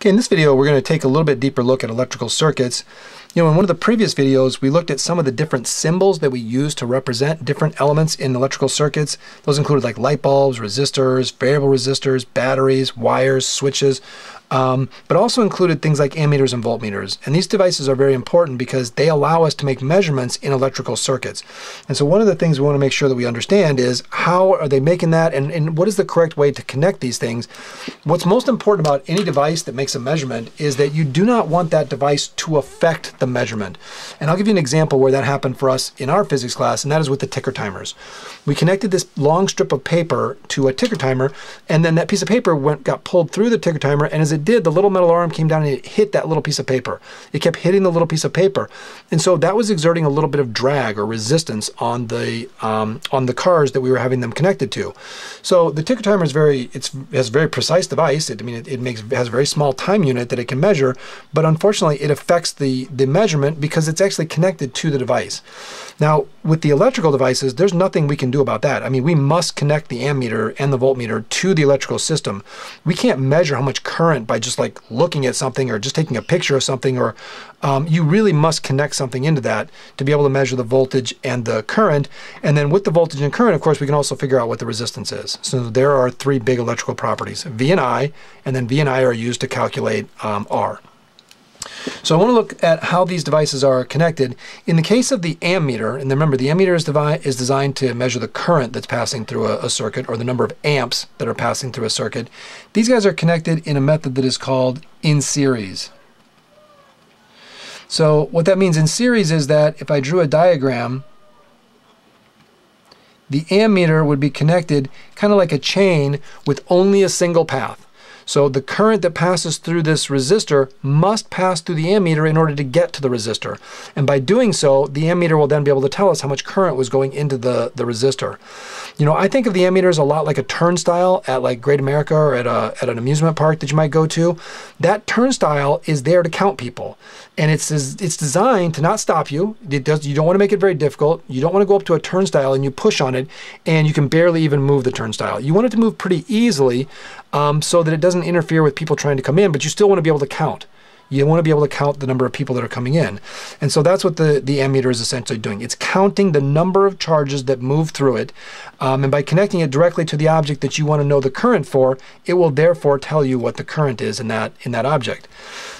Okay, in this video, we're going to take a little bit deeper look at electrical circuits. You know, in one of the previous videos, we looked at some of the different symbols that we use to represent different elements in electrical circuits. Those included like light bulbs, resistors, variable resistors, batteries, wires, switches, um, but also included things like ammeters and voltmeters. And these devices are very important because they allow us to make measurements in electrical circuits. And so one of the things we want to make sure that we understand is how are they making that and, and what is the correct way to connect these things. What's most important about any device that makes a measurement is that you do not want that device to affect the measurement. And I'll give you an example where that happened for us in our physics class, and that is with the ticker timers. We connected this long strip of paper to a ticker timer, and then that piece of paper went got pulled through the ticker timer, and as it did, the little metal arm came down and it hit that little piece of paper. It kept hitting the little piece of paper, and so that was exerting a little bit of drag or resistance on the um, on the cars that we were having them connected to. So the ticker timer is very it's has a very precise device. It, I mean, it, it makes has a very small time unit that it can measure, but unfortunately, it affects the the measurement because it's actually connected to the device. Now, with the electrical devices, there's nothing we can do about that. I mean, we must connect the ammeter and the voltmeter to the electrical system. We can't measure how much current by just like looking at something or just taking a picture of something, or um, you really must connect something into that to be able to measure the voltage and the current. And then with the voltage and current, of course, we can also figure out what the resistance is. So there are three big electrical properties, V and I, and then V and I are used to calculate um, R. So I want to look at how these devices are connected. In the case of the ammeter, and remember the ammeter is, is designed to measure the current that's passing through a, a, circuit or the number of amps that are passing through a circuit. These guys are connected in a method that is called in series. So what that means in series is that if I drew a diagram, the ammeter would be connected kind of like a chain with only a single path. So the current that passes through this resistor must pass through the ammeter in order to get to the resistor. And by doing so, the ammeter will then be able to tell us how much current was going into the, the resistor. You know, I think of the ammeters a lot like a turnstile at like Great America or at, a, at an amusement park that you might go to. That turnstile is there to count people. And it's, it's designed to not stop you. It does, you don't want to make it very difficult. You don't want to go up to a turnstile and you push on it and you can barely even move the turnstile. You want it to move pretty easily um, so that it doesn't interfere with people trying to come in, but you still want to be able to count. You want to be able to count the number of people that are coming in. And so that's what the, the ammeter is essentially doing. It's counting the number of charges that move through it. Um, and by connecting it directly to the object that you want to know the current for, it will therefore tell you what the current is in that, in that object.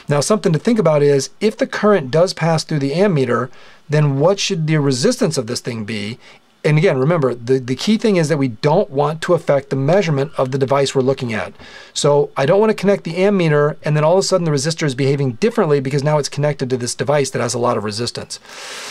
Now, something to think about is if the current does pass through the ammeter, then what should the resistance of this thing be? And again, remember, the, the key thing is that we don't want to affect the measurement of the device we're looking at. So I don't want to connect the ammeter and then all of a sudden the resistor is behaving differently because now it's connected to this device that has a lot of resistance.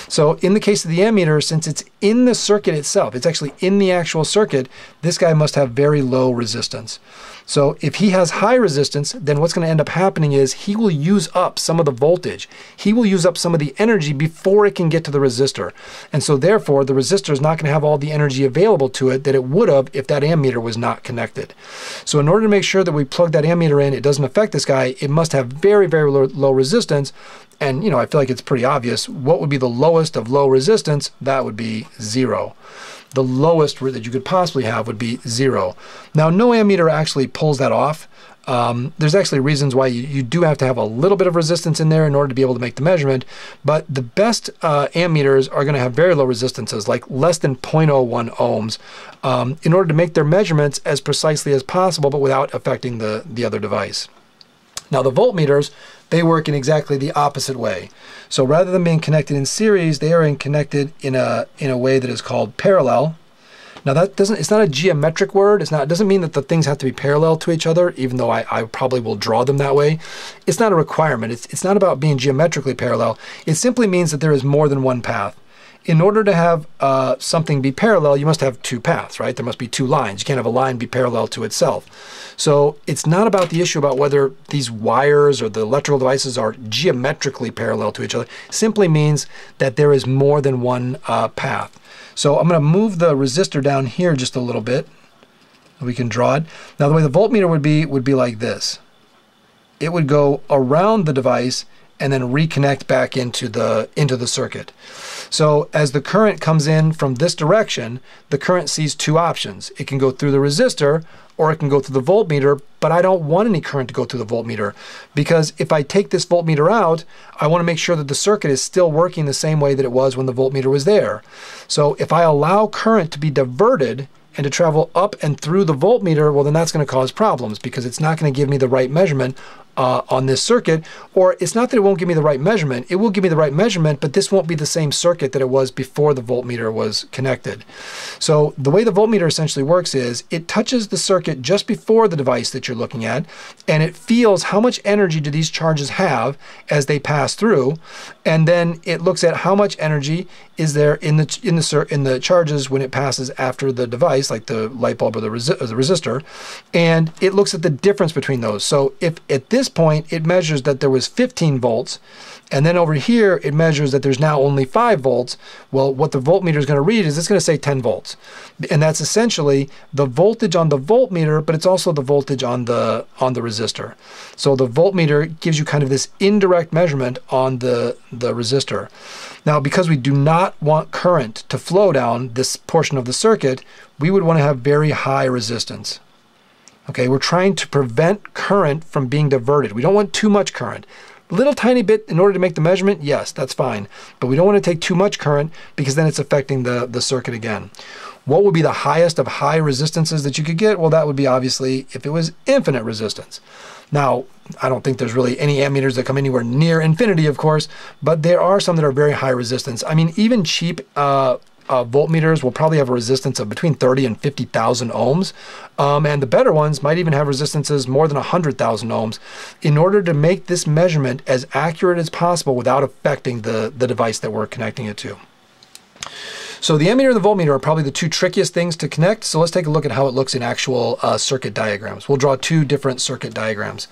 So in the case of the ammeter, since it's in the circuit itself, it's actually in the actual circuit, this guy must have very low resistance. So if he has high resistance, then what's going to end up happening is he will use up some of the voltage. He will use up some of the energy before it can get to the resistor. And so therefore, the resistor is not going to have all the energy available to it that it would have if that ammeter was not connected. So in order to make sure that we plug that ammeter in, it doesn't affect this guy, it must have very, very low, low resistance. And, you know, I feel like it's pretty obvious. What would be the lowest of low resistance? That would be zero the lowest that you could possibly have would be zero. Now, no ammeter actually pulls that off. Um, there's actually reasons why you, you, do have to have a little bit of resistance in there in order to be able to make the measurement, but the best uh, ammeters are going to have very low resistances, like less than 0.01 ohms, um, in order to make their measurements as precisely as possible, but without affecting the, the other device. Now the voltmeters, they work in exactly the opposite way. So rather than being connected in series, they are in connected in a in a way that is called parallel. Now that doesn't it's not a geometric word. It's not it doesn't mean that the things have to be parallel to each other, even though I, I probably will draw them that way. It's not a requirement. It's it's not about being geometrically parallel. It simply means that there is more than one path in order to have uh, something be parallel, you must have two paths, right? There must be two lines. You can't have a line be parallel to itself. So it's not about the issue about whether these wires or the electrical devices are geometrically parallel to each other. It simply means that there is more than one uh, path. So I'm going to move the resistor down here just a little bit. We can draw it. Now the way the voltmeter would be would be like this. It would go around the device and then reconnect back into the into the circuit. So as the current comes in from this direction, the current sees two options. It can go through the resistor or it can go through the voltmeter, but I don't want any current to go through the voltmeter because if I take this voltmeter out, I want to make sure that the circuit is still working the same way that it was when the voltmeter was there. So if I allow current to be diverted and to travel up and through the voltmeter, well, then that's going to cause problems because it's not going to give me the right measurement uh, on this circuit, or it's not that it won't give me the right measurement. It will give me the right measurement, but this won't be the same circuit that it was before the voltmeter was connected. So the way the voltmeter essentially works is it touches the circuit just before the device that you're looking at, and it feels how much energy do these charges have as they pass through, and then it looks at how much energy is there in the in the in the charges when it passes after the device, like the light bulb or the, resi or the resistor, and it looks at the difference between those. So if at point it measures that there was 15 volts, and then over here it measures that there's now only 5 volts, well, what the voltmeter is going to read is it's going to say 10 volts, and that's essentially the voltage on the voltmeter, but it's also the voltage on the on the resistor. So the voltmeter gives you kind of this indirect measurement on the the resistor. Now, because we do not want current to flow down this portion of the circuit, we would want to have very high resistance. Okay, we're trying to prevent current from being diverted. We don't want too much current. Little tiny bit in order to make the measurement, yes, that's fine. But we don't want to take too much current because then it's affecting the, the circuit again. What would be the highest of high resistances that you could get? Well, that would be obviously if it was infinite resistance. Now, I don't think there's really any ammeters that come anywhere near infinity, of course, but there are some that are very high resistance. I mean, even cheap uh, uh, voltmeters will probably have a resistance of between 30 and 50,000 ohms. Um, and the better ones might even have resistances more than 100,000 ohms in order to make this measurement as accurate as possible without affecting the, the device that we're connecting it to. So the ammeter and the voltmeter are probably the two trickiest things to connect. So let's take a look at how it looks in actual uh, circuit diagrams. We'll draw two different circuit diagrams.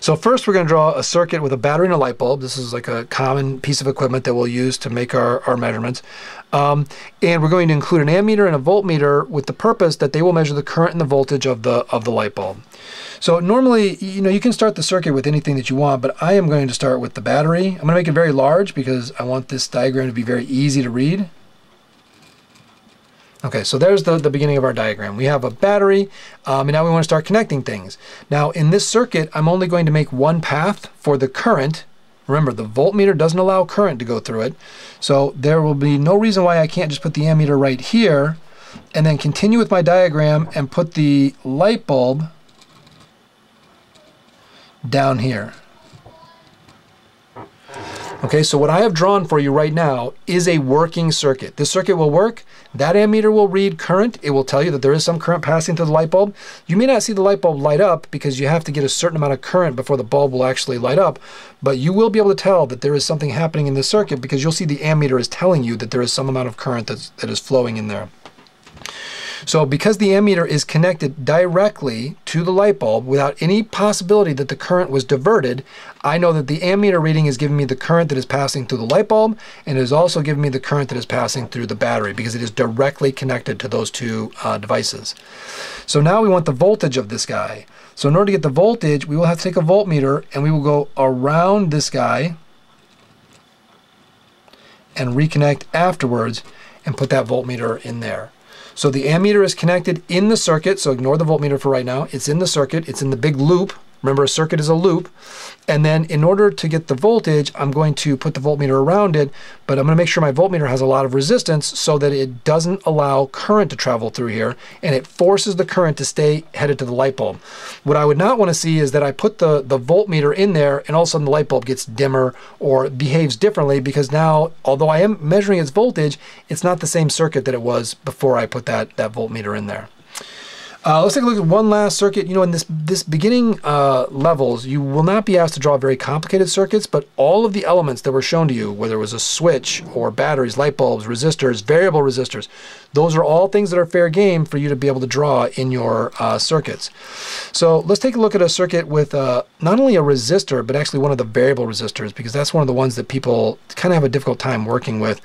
So first we're going to draw a circuit with a battery and a light bulb. This is like a common piece of equipment that we'll use to make our, our measurements. Um, and we're going to include an ammeter and a voltmeter with the purpose that they will measure the current and the voltage of the, of the light bulb. So normally, you know, you can start the circuit with anything that you want, but I am going to start with the battery. I'm going to make it very large because I want this diagram to be very easy to read. Okay, so there's the, the beginning of our diagram. We have a battery, um, and now we want to start connecting things. Now in this circuit, I'm only going to make one path for the current. Remember, the voltmeter doesn't allow current to go through it. So there will be no reason why I can't just put the ammeter right here and then continue with my diagram and put the light bulb down here. Okay, so what I have drawn for you right now is a working circuit. This circuit will work. That ammeter will read current. It will tell you that there is some current passing through the light bulb. You may not see the light bulb light up because you have to get a certain amount of current before the bulb will actually light up, but you will be able to tell that there is something happening in the circuit because you'll see the ammeter is telling you that there is some amount of current that's, that is flowing in there. So because the ammeter is connected directly to the light bulb without any possibility that the current was diverted, I know that the ammeter reading is giving me the current that is passing through the light bulb and it is also giving me the current that is passing through the battery because it is directly connected to those two uh, devices. So now we want the voltage of this guy. So in order to get the voltage, we will have to take a voltmeter and we will go around this guy and reconnect afterwards and put that voltmeter in there. So the ammeter is connected in the circuit, so ignore the voltmeter for right now. It's in the circuit, it's in the big loop. Remember, a circuit is a loop. And then in order to get the voltage, I'm going to put the voltmeter around it, but I'm going to make sure my voltmeter has a lot of resistance so that it doesn't allow current to travel through here and it forces the current to stay headed to the light bulb. What I would not want to see is that I put the, the voltmeter in there and all of a sudden the light bulb gets dimmer or behaves differently because now, although I am measuring its voltage, it's not the same circuit that it was before I put that, that voltmeter in there. Uh, let's take a look at one last circuit. You know, in this this beginning uh, levels, you will not be asked to draw very complicated circuits, but all of the elements that were shown to you, whether it was a switch or batteries, light bulbs, resistors, variable resistors, those are all things that are fair game for you to be able to draw in your uh, circuits. So let's take a look at a circuit with uh, not only a resistor, but actually one of the variable resistors, because that's one of the ones that people kind of have a difficult time working with.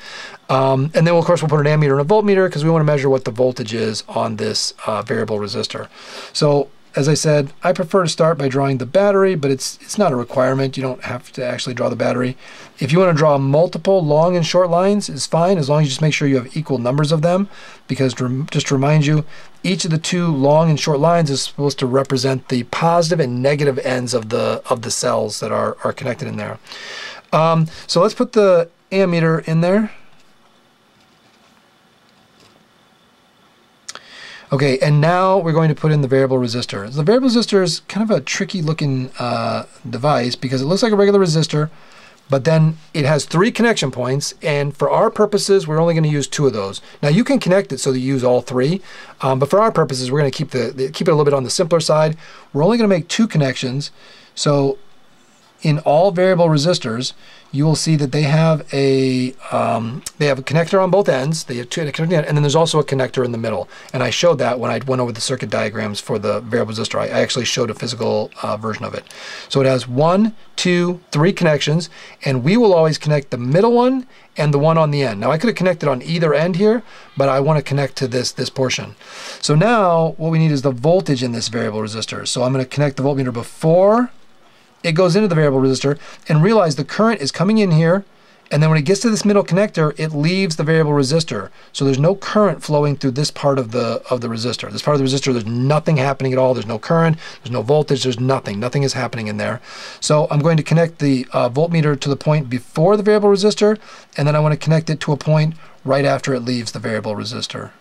Um, and then, of course, we'll put an ammeter and a voltmeter because we want to measure what the voltage is on this uh, variable resistor. So as I said, I prefer to start by drawing the battery, but it's it's not a requirement. You don't have to actually draw the battery. If you want to draw multiple long and short lines, it's fine as long as you just make sure you have equal numbers of them. Because just to remind you, each of the two long and short lines is supposed to represent the positive and negative ends of the of the cells that are, are connected in there. Um, so let's put the ammeter in there. Okay, and now we're going to put in the variable resistor. The variable resistor is kind of a tricky looking uh, device because it looks like a regular resistor, but then it has three connection points, and for our purposes, we're only going to use two of those. Now you can connect it so that you use all three, um, but for our purposes, we're going to keep the, the keep it a little bit on the simpler side. We're only going to make two connections, so in all variable resistors, you will see that they have a um, they have a connector on both ends. They have two and then there's also a connector in the middle. And I showed that when I went over the circuit diagrams for the variable resistor. I, I actually showed a physical uh, version of it. So it has one, two, three connections, and we will always connect the middle one and the one on the end. Now I could have connected on either end here, but I want to connect to this this portion. So now what we need is the voltage in this variable resistor. So I'm going to connect the voltmeter before it goes into the variable resistor and realize the current is coming in here and then when it gets to this middle connector, it leaves the variable resistor. So there's no current flowing through this part of the of the resistor. This part of the resistor, there's nothing happening at all. There's no current, there's no voltage, there's nothing. Nothing is happening in there. So I'm going to connect the uh, voltmeter to the point before the variable resistor, and then I want to connect it to a point right after it leaves the variable resistor.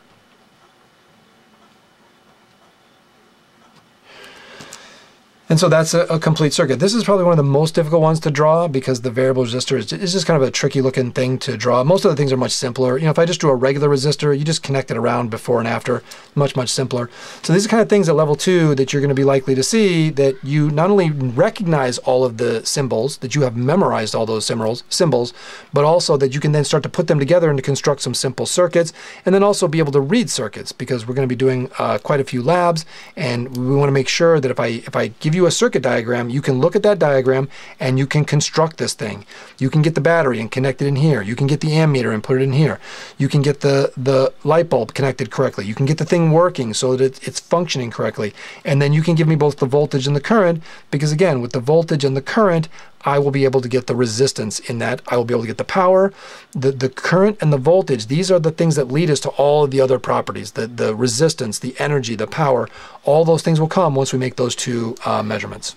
And so that's a, a, complete circuit. This is probably one of the most difficult ones to draw because the variable resistor is, is just kind of a tricky looking thing to draw. Most of the things are much simpler. You know, if I just drew a regular resistor, you just connect it around before and after, much, much simpler. So these are kind of things at level two that you're going to be likely to see that you not only recognize all of the symbols, that you have memorized all those symbols, symbols, but also that you can then start to put them together and to construct some simple circuits, and then also be able to read circuits because we're going to be doing uh, quite a few labs, and we want to make sure that if I if I give you you a circuit diagram, you can look at that diagram and you can construct this thing. You can get the battery and connect it in here. You can get the ammeter and put it in here. You can get the, the light bulb connected correctly. You can get the thing working so that it's functioning correctly. And then you can give me both the voltage and the current because again, with the voltage and the current, I will be able to get the resistance in that. I will be able to get the power, the, the current, and the voltage. These are the things that lead us to all of the other properties, the, the resistance, the energy, the power. All those things will come once we make those two uh, measurements.